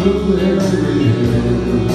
On Blueberry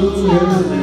the